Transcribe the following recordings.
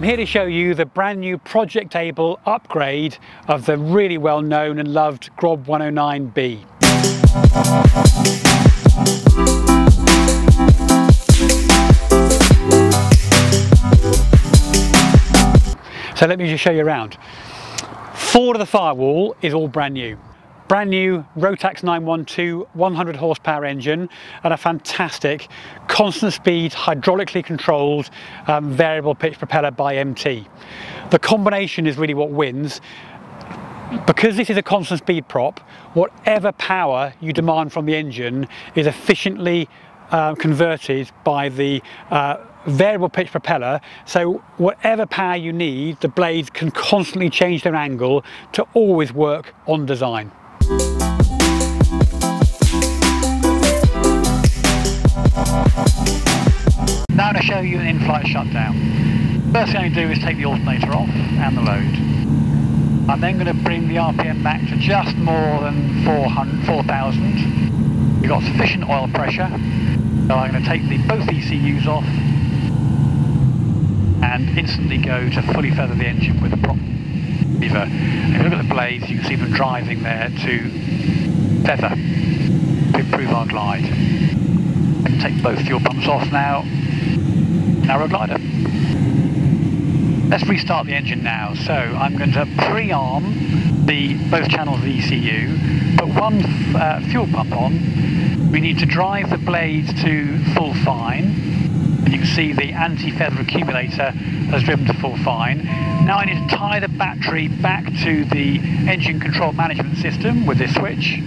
I'm here to show you the brand new Project Able upgrade of the really well known and loved Grob 109B. So let me just show you around. Forward of the firewall is all brand new brand new Rotax 912 100 horsepower engine and a fantastic constant speed hydraulically controlled um, variable pitch propeller by MT. The combination is really what wins because this is a constant speed prop, whatever power you demand from the engine is efficiently uh, converted by the uh, variable pitch propeller so whatever power you need the blades can constantly change their angle to always work on design. Now to show you an in-flight shutdown. First thing I'm going to do is take the alternator off and the load. I'm then going to bring the RPM back to just more than 4,000. We've got sufficient oil pressure, so I'm going to take the, both ECUs off and instantly go to fully feather the engine with a prop If you look at the blades, you can see them driving there to feather to improve our glide. And take both fuel pumps off now. Narrow glider. Let's restart the engine now. So I'm going to pre-arm the both channels of the ECU, put one uh, fuel pump on. We need to drive the blades to full fine you can see the anti-feather accumulator has driven to full fine. Now I need to tie the battery back to the engine control management system with this switch.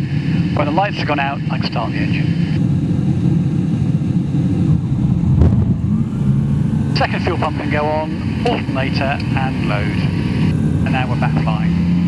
When the lights have gone out, I can start the engine. Second fuel pump can go on, alternator and load. And now we're back flying.